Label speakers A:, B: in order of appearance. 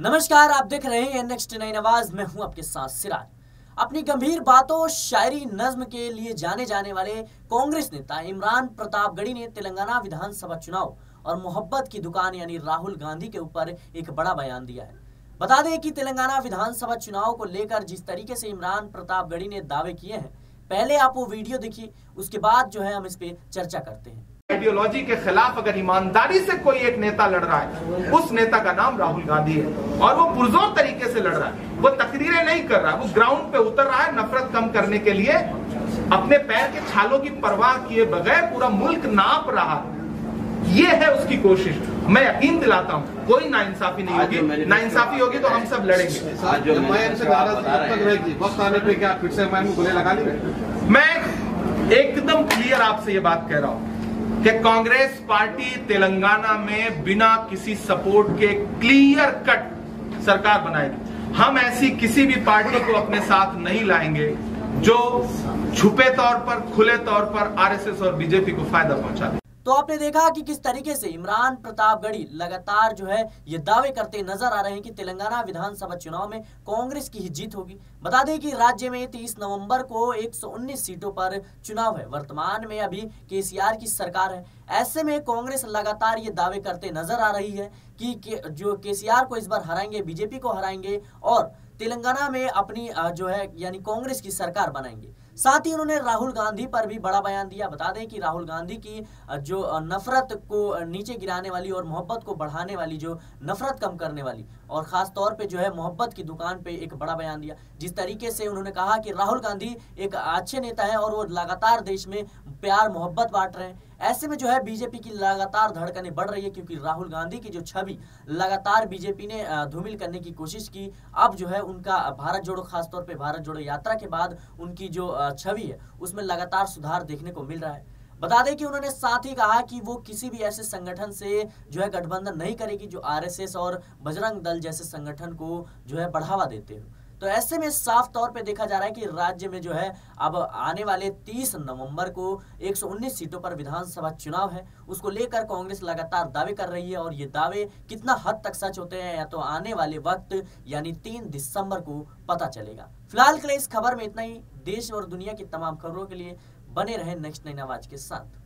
A: नमस्कार, आप देख रहे हैं नेक्स्ट नाइन आवाज़ मैं हूँ आपके साथ सिराज। अपनी गंभीर बातों, शायरी नज्म के लिए जाने जाने वाले कांग्रेस नेता इमरान प्रतापगढ़ी ने तेलंगाना विधानसभा चुनाव और मोहब्बत की दुकान यानी राहुल गांधी के ऊपर एक बड़ा बयान दिया है। बता दें कि तेलंगाना विधानसभा चुनाव को लेकर जिस तरीके से इमरान प्रतापगढ़ी ने दावे किए हैं, पहले आप वो वीडियो देखिए, उसके बाद जो है हम इस पर चर्चा करते हैं।
B: आइडियोलॉजी के खिलाफ अगर ईमानदारी से कोई एक नेता लड़ रहा है उस नेता का नाम राहुल गांधी है और वो पुरजोर तरीके से लड़ रहा है। वो तकरीरें नहीं कर रहा है वो ग्राउंड पे उतर रहा है नफरत कम करने के लिए अपने पैर के छालों की परवाह किए बगैर पूरा मुल्क नाप रहा है। ये है उसकी कोशिश। मैं यकीन दिलाता हूँ कोई नाइंसाफी नहीं होगी। नाइंसाफी होगी तो हम सब लड़ेंगे।
C: वक्त आने पे क्या फिर से लगा
B: मैं एकदम क्लियर आपसे ये बात कह रहा हूँ। कि कांग्रेस पार्टी तेलंगाना में बिना किसी सपोर्ट के क्लियर कट सरकार बनाएगी। हम ऐसी किसी भी पार्टी को अपने साथ नहीं लाएँगे जो छुपे तौर पर, खुले तौर पर आरएसएस और बीजेपी को फ़ायदा पहुँचा दे
A: तो आपने देखा कि किस तरीके से इमरान प्रतापगढ़ी लगातार जो है ये दावे करते नज़र आ रहे हैं कि तेलंगाना विधानसभा चुनाव में कांग्रेस की ही जीत होगी। बता दें कि राज्य में 30 नवंबर को 119 सीटों पर चुनाव है। वर्तमान में अभी केसीआर की सरकार है। ऐसे में कांग्रेस लगातार ये दावे करते नज़र आ रही है कि के, जो केसीआर को इस बार हराएँगे बीजेपी को हराएँगे और तेलंगाना में अपनी जो है यानी कांग्रेस की सरकार बनाएँगे। साथ ही उन्होंने राहुल गांधी पर भी बड़ा बयान दिया। बता दें कि राहुल गांधी की जो नफरत को नीचे गिराने वाली और मोहब्बत को बढ़ाने वाली जो नफरत कम करने वाली और खास तौर पे जो है मोहब्बत की दुकान पे एक बड़ा बयान दिया। जिस तरीके से उन्होंने कहा कि राहुल गांधी एक अच्छे नेता है और वो लगातार देश में प्यार, मोहब्बत बांट रहे हैं। ऐसे में जो है बीजेपी की लगातार धड़कने बढ़ रही है क्योंकि राहुल गांधी की जो छवि, लगातार बीजेपी ने धूमिल करने की कोशिश की। अब जो है उनका भारत जोड़ो खासतौर पे भारत जोड़ो यात्रा के बाद उनकी जो छवि है, उसमें लगातार सुधार देखने को मिल रहा है। बता दें कि उन्होंने साथ ही कहा कि वो किसी भी ऐसे संगठन से जो है गठबंधन नहीं करेगी, जो आरएसएस और बजरंग दल जैसे संगठन को जो है बढ़ावा देते हो। तो ऐसे में साफ़ तौर पे देखा जा रहा है कि राज्य में जो है अब आने वाले 30 नवंबर को 119 सीटों पर विधानसभा चुनाव है। उसको लेकर कांग्रेस लगातार दावे कर रही है और ये दावे कितना हद तक सच होते हैं, या तो आने वाले वक्त यानी तीन दिसंबर को पता चलेगा। फ़िलहाल के लिए इस खबर में इतना ही। देश और दुनिया की तमाम खबरों के लिए बने रहे नेक्स्ट नाइन आवाज़ के साथ।